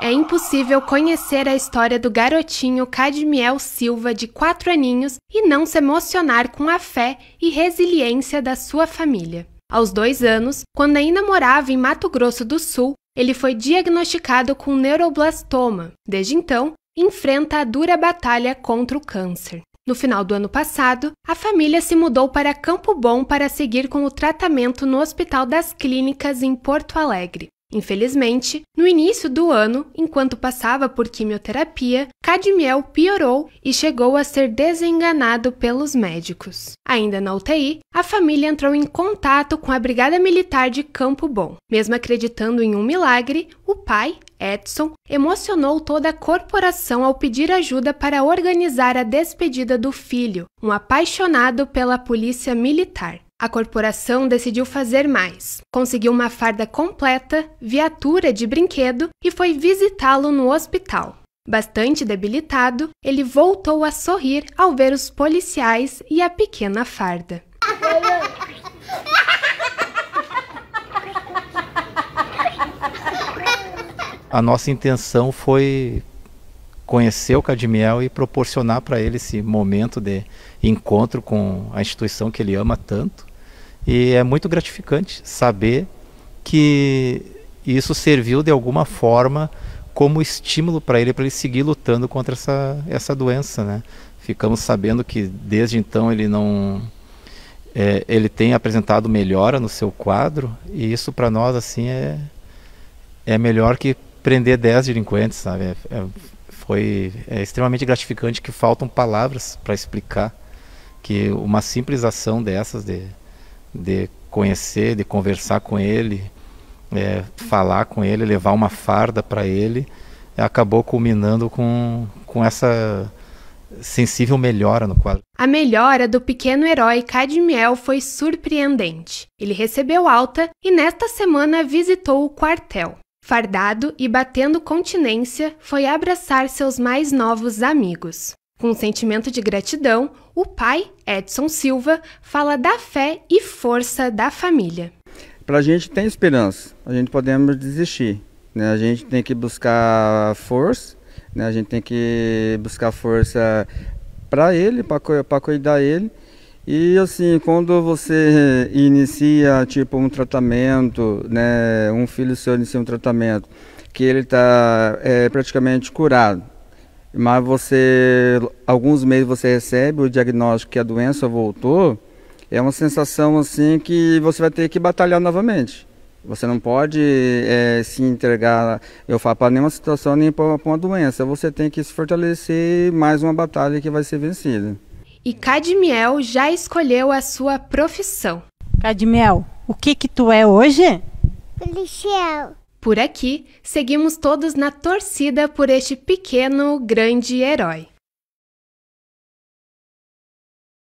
É impossível conhecer a história do garotinho Cadmiel Silva, de 4 aninhos, e não se emocionar com a fé e resiliência da sua família. Aos dois anos, quando ainda morava em Mato Grosso do Sul, ele foi diagnosticado com neuroblastoma. Desde então, enfrenta a dura batalha contra o câncer. No final do ano passado, a família se mudou para Campo Bom para seguir com o tratamento no Hospital das Clínicas em Porto Alegre. Infelizmente, no início do ano, enquanto passava por quimioterapia, Cadmiel piorou e chegou a ser desenganado pelos médicos. Ainda na UTI, a família entrou em contato com a Brigada Militar de Campo Bom. Mesmo acreditando em um milagre, o pai, Edson, emocionou toda a corporação ao pedir ajuda para organizar a despedida do filho, um apaixonado pela polícia militar. A corporação decidiu fazer mais. Conseguiu uma farda completa, viatura de brinquedo e foi visitá-lo no hospital. Bastante debilitado, ele voltou a sorrir ao ver os policiais e a pequena farda. A nossa intenção foi conhecer o Cadmiel e proporcionar para ele esse momento de encontro com a instituição que ele ama tanto. E é muito gratificante saber que isso serviu de alguma forma como estímulo para ele para ele seguir lutando contra essa, essa doença, né? Ficamos sabendo que desde então ele não é, ele tem apresentado melhora no seu quadro e isso para nós assim é é melhor que prender 10 delinquentes, sabe? É, é, foi é extremamente gratificante que faltam palavras para explicar que uma simples ação dessas de, de conhecer, de conversar com ele, é, falar com ele, levar uma farda para ele, acabou culminando com, com essa sensível melhora no quadro. A melhora do pequeno herói Cadmiel foi surpreendente. Ele recebeu alta e nesta semana visitou o quartel. Fardado e batendo continência, foi abraçar seus mais novos amigos. Com um sentimento de gratidão, o pai, Edson Silva, fala da fé e força da família. Para a gente tem esperança, a gente podemos desistir. Né? A gente tem que buscar força, né? a gente tem que buscar força para ele, para cuidar dele. E assim, quando você inicia tipo um tratamento, né, um filho seu inicia um tratamento, que ele está é, praticamente curado, mas você, alguns meses você recebe o diagnóstico que a doença voltou, é uma sensação assim que você vai ter que batalhar novamente. Você não pode é, se entregar, eu falo, para nenhuma situação nem para uma doença. Você tem que se fortalecer mais uma batalha que vai ser vencida. E Cadmiel já escolheu a sua profissão. Cadmiel, o que que tu é hoje? Policial. Por aqui, seguimos todos na torcida por este pequeno, grande herói.